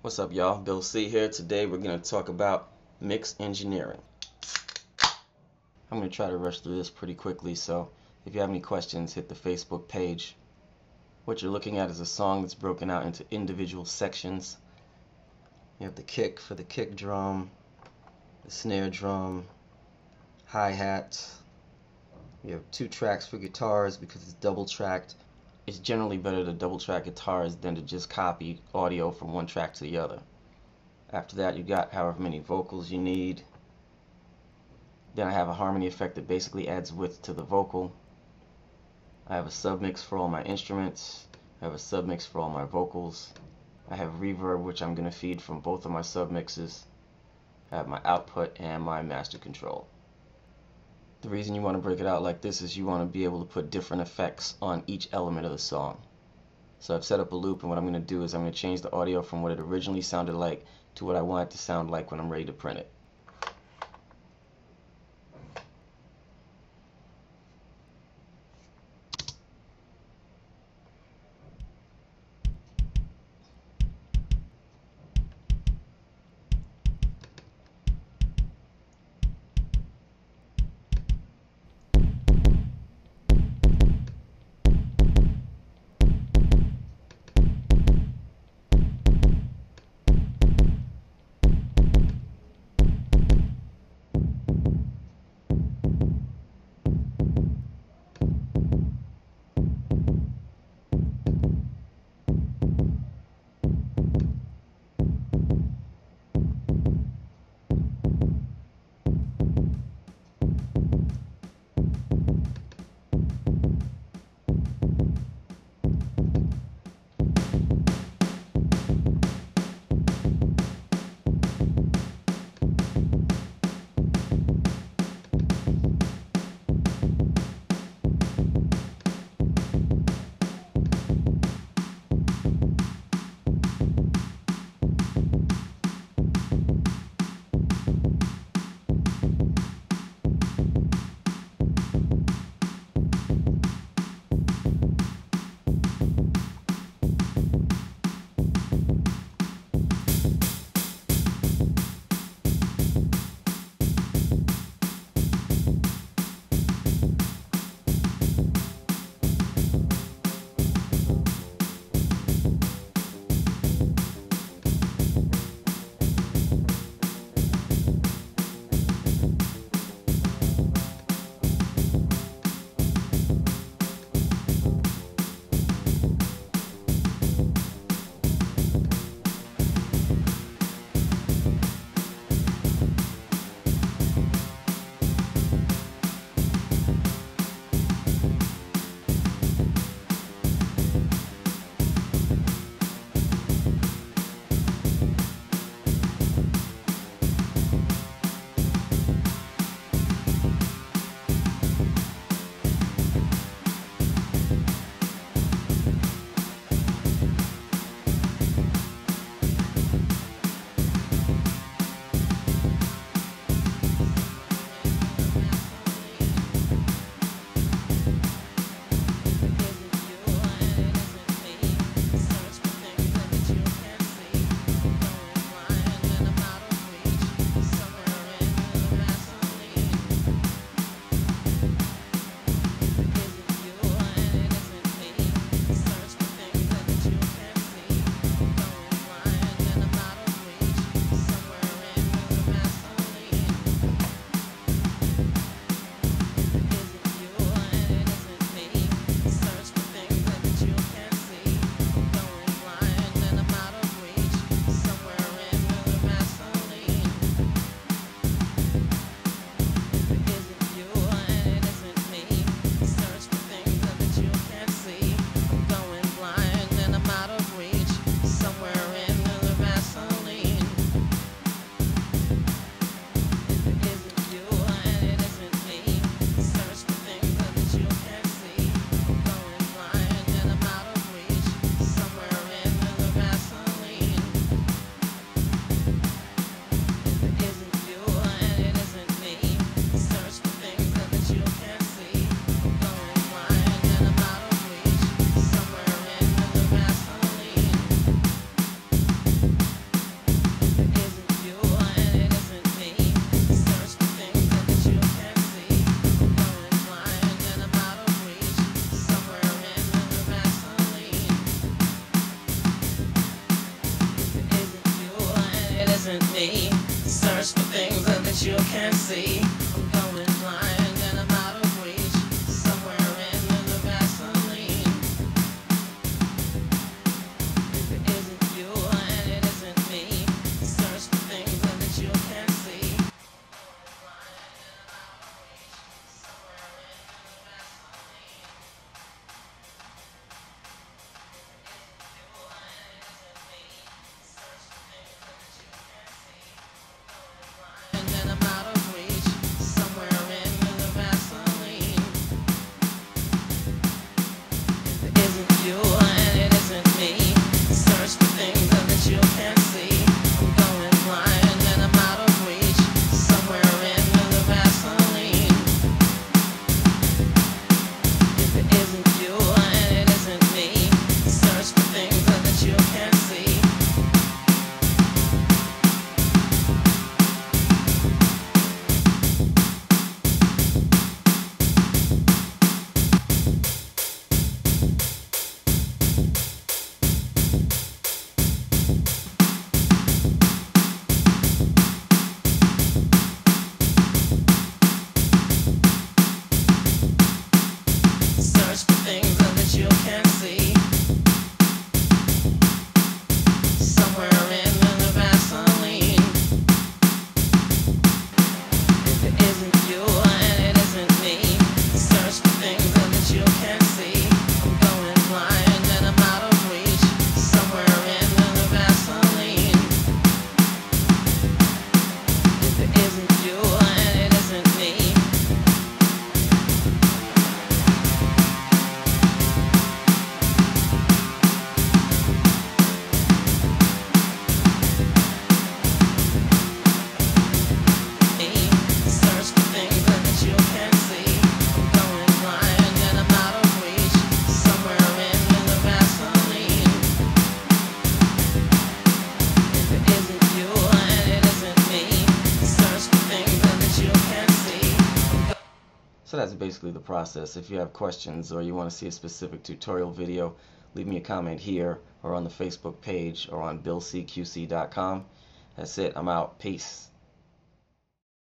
What's up, y'all? Bill C here. Today we're going to talk about mix engineering. I'm going to try to rush through this pretty quickly, so if you have any questions, hit the Facebook page. What you're looking at is a song that's broken out into individual sections. You have the kick for the kick drum, the snare drum, hi-hat. You have two tracks for guitars because it's double tracked it's generally better to double track guitars than to just copy audio from one track to the other. After that you got however many vocals you need. Then I have a harmony effect that basically adds width to the vocal. I have a submix for all my instruments. I have a submix for all my vocals. I have reverb which I'm going to feed from both of my submixes. I have my output and my master control. The reason you want to break it out like this is you want to be able to put different effects on each element of the song. So I've set up a loop and what I'm going to do is I'm going to change the audio from what it originally sounded like to what I want it to sound like when I'm ready to print it. So that's basically the process. If you have questions or you want to see a specific tutorial video, leave me a comment here or on the Facebook page or on BillCQC.com. That's it. I'm out. Peace.